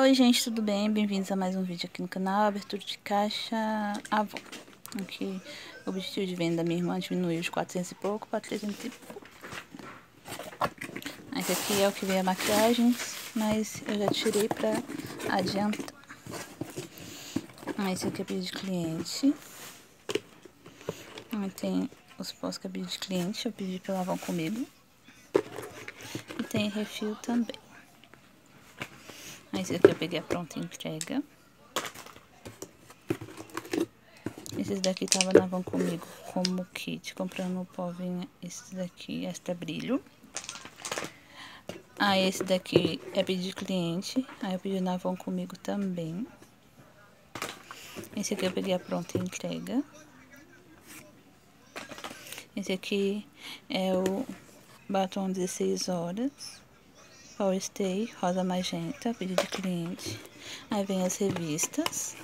Oi gente, tudo bem? Bem-vindos a mais um vídeo aqui no canal, abertura de caixa Avon. Aqui, o objetivo de venda da minha irmã diminuiu de 400 e pouco para 300 e pouco. Esse aqui é o que veio a maquiagem, mas eu já tirei para adiantar. Esse aqui é pedido de cliente. Aí tem os pós-cabide de cliente, eu pedi para lavar comigo. E tem refil também. Esse aqui eu peguei a pronta entrega. Esses daqui tava na van comigo como kit, comprando o pó vinha esse daqui, extra brilho. Ah, esse daqui é pedido cliente, aí eu pedi na van comigo também. Esse aqui eu peguei a pronta entrega. Esse aqui é o batom 16 horas. Power Stay, rosa magenta, pedido de cliente. Aí vem as revistas.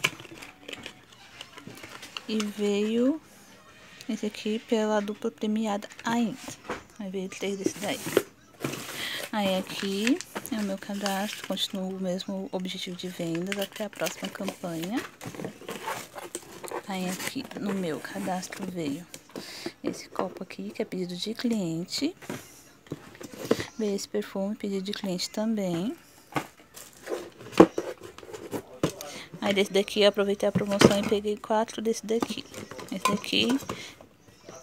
E veio esse aqui pela dupla premiada ainda. Aí veio três desse daí. Aí aqui é o meu cadastro, continuo o mesmo objetivo de vendas até a próxima campanha. Aí aqui no meu cadastro veio esse copo aqui, que é pedido de cliente. Veio esse perfume, pedido de cliente também. Aí desse daqui eu aproveitei a promoção e peguei quatro desse daqui. Esse daqui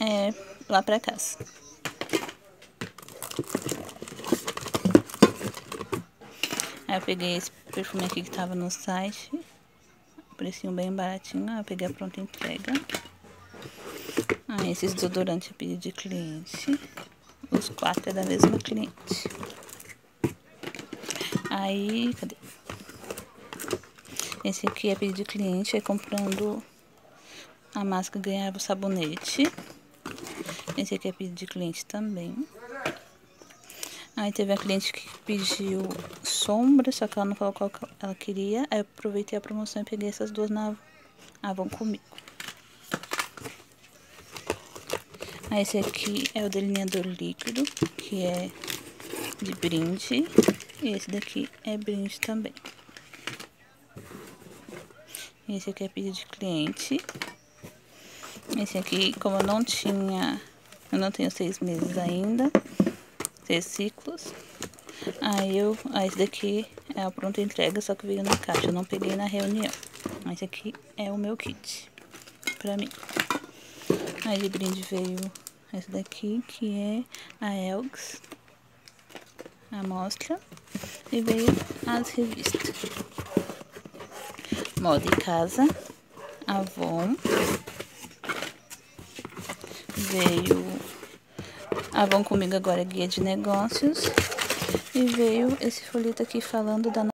é lá pra casa. Aí eu peguei esse perfume aqui que tava no site. Precinho bem baratinho. Aí eu peguei a pronta entrega. Aí esses desodorantes eu pedi de cliente. Os quatro é da mesma cliente. Aí, cadê? Esse aqui é pedido de cliente, aí comprando a máscara ganhava o sabonete. Esse aqui é pedido de cliente também. Aí teve a cliente que pediu sombra, só que ela não o que ela queria. Aí eu aproveitei a promoção e peguei essas duas na Avon comigo. Esse aqui é o delineador líquido, que é de brinde. E esse daqui é brinde também. Esse aqui é pedido de cliente. Esse aqui, como eu não tinha... Eu não tenho seis meses ainda. Seis ciclos. Aí eu... Aí esse daqui é a pronta entrega, só que veio na caixa. Eu não peguei na reunião. Esse aqui é o meu kit. Pra mim. Aí de brinde veio esse daqui, que é a Elgs, a amostra, e veio as revistas. Moda e Casa, Avon, veio Avon Comigo Agora Guia de Negócios, e veio esse folheto aqui falando da